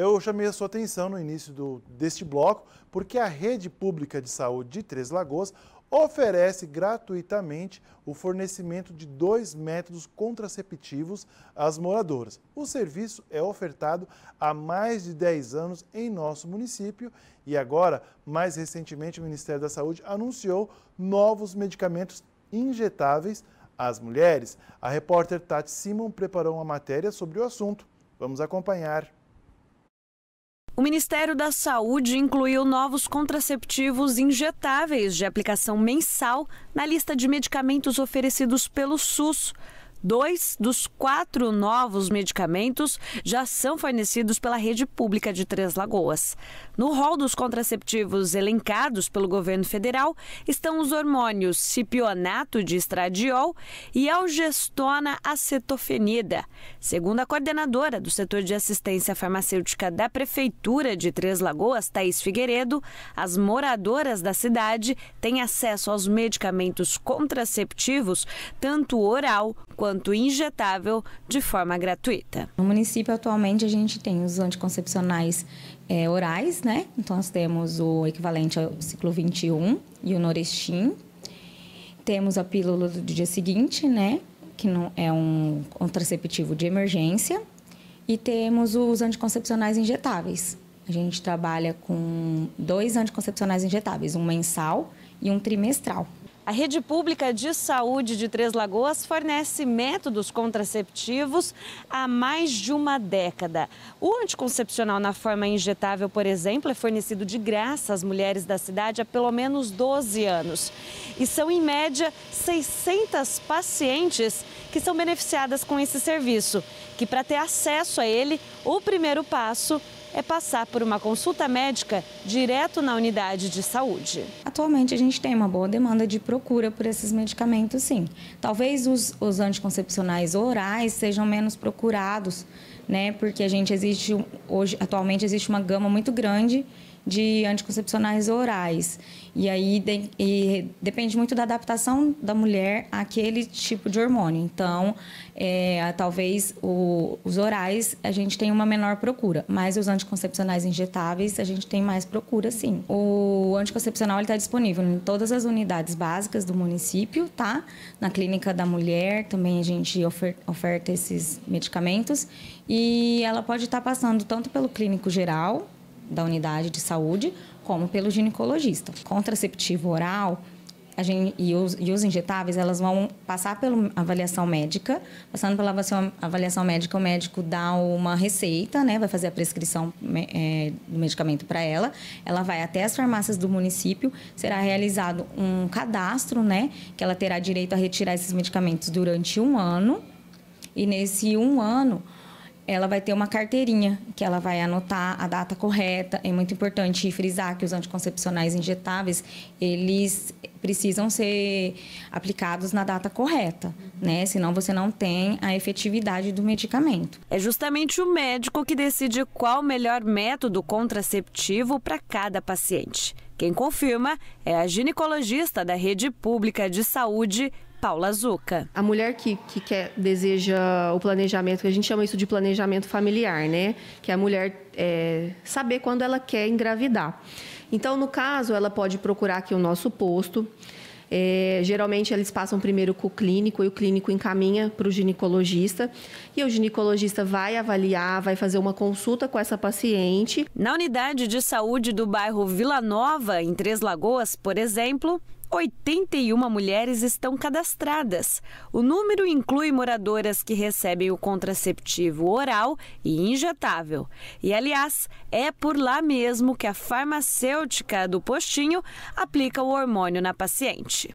Eu chamei a sua atenção no início do, deste bloco porque a rede pública de saúde de Três Lagoas oferece gratuitamente o fornecimento de dois métodos contraceptivos às moradoras. O serviço é ofertado há mais de 10 anos em nosso município e agora, mais recentemente, o Ministério da Saúde anunciou novos medicamentos injetáveis às mulheres. A repórter Tati Simon preparou uma matéria sobre o assunto. Vamos acompanhar. O Ministério da Saúde incluiu novos contraceptivos injetáveis de aplicação mensal na lista de medicamentos oferecidos pelo SUS. Dois dos quatro novos medicamentos já são fornecidos pela rede pública de Três Lagoas. No rol dos contraceptivos elencados pelo governo federal estão os hormônios cipionato de estradiol e algestona acetofenida. Segundo a coordenadora do setor de assistência farmacêutica da Prefeitura de Três Lagoas, Thaís Figueiredo, as moradoras da cidade têm acesso aos medicamentos contraceptivos, tanto oral quanto injetável, de forma gratuita. No município, atualmente, a gente tem os anticoncepcionais é, orais, né? Então, nós temos o equivalente ao ciclo 21 e o Norestim. Temos a pílula do dia seguinte, né? Que não é um contraceptivo de emergência. E temos os anticoncepcionais injetáveis. A gente trabalha com dois anticoncepcionais injetáveis, um mensal e um trimestral. A rede pública de saúde de Três Lagoas fornece métodos contraceptivos há mais de uma década. O anticoncepcional na forma injetável, por exemplo, é fornecido de graça às mulheres da cidade há pelo menos 12 anos. E são, em média, 600 pacientes que são beneficiadas com esse serviço, que para ter acesso a ele, o primeiro passo é passar por uma consulta médica direto na unidade de saúde. Atualmente a gente tem uma boa demanda de procura por esses medicamentos, sim. Talvez os, os anticoncepcionais orais sejam menos procurados, né? Porque a gente existe hoje, atualmente existe uma gama muito grande de anticoncepcionais orais. E aí de, e depende muito da adaptação da mulher àquele tipo de hormônio. Então, é, talvez o, os orais a gente tem uma menor procura, mas os anticoncepcionais injetáveis a gente tem mais procura, sim. O anticoncepcional está disponível em todas as unidades básicas do município, tá? Na clínica da mulher também a gente oferta, oferta esses medicamentos e ela pode estar tá passando tanto pelo clínico geral da unidade de saúde, como pelo ginecologista. Contraceptivo oral gente, e, os, e, os, injetáveis, elas vão passar pela avaliação médica. Passando pela avaliação médica, o médico dá uma receita, né? Vai fazer a prescrição é, do medicamento para ela. Ela vai até as farmácias do município. Será realizado um cadastro, né? Que ela terá direito a retirar esses medicamentos durante um ano. E nesse um ano, ela vai ter uma carteirinha que ela vai anotar a data correta. É muito importante frisar que os anticoncepcionais injetáveis, eles precisam ser aplicados na data correta, né? Senão você não tem a efetividade do medicamento. É justamente o médico que decide qual o melhor método contraceptivo para cada paciente. Quem confirma é a ginecologista da rede pública de saúde, Paula Zuca. A mulher que, que quer, deseja o planejamento, que a gente chama isso de planejamento familiar, né? Que é a mulher é, saber quando ela quer engravidar. Então, no caso, ela pode procurar aqui o nosso posto. É, geralmente eles passam primeiro com o clínico e o clínico encaminha para o ginecologista e o ginecologista vai avaliar, vai fazer uma consulta com essa paciente. Na unidade de saúde do bairro Vila Nova, em Três Lagoas, por exemplo, 81 mulheres estão cadastradas. O número inclui moradoras que recebem o contraceptivo oral e injetável. E, aliás, é por lá mesmo que a farmacêutica do postinho aplica o hormônio na paciente.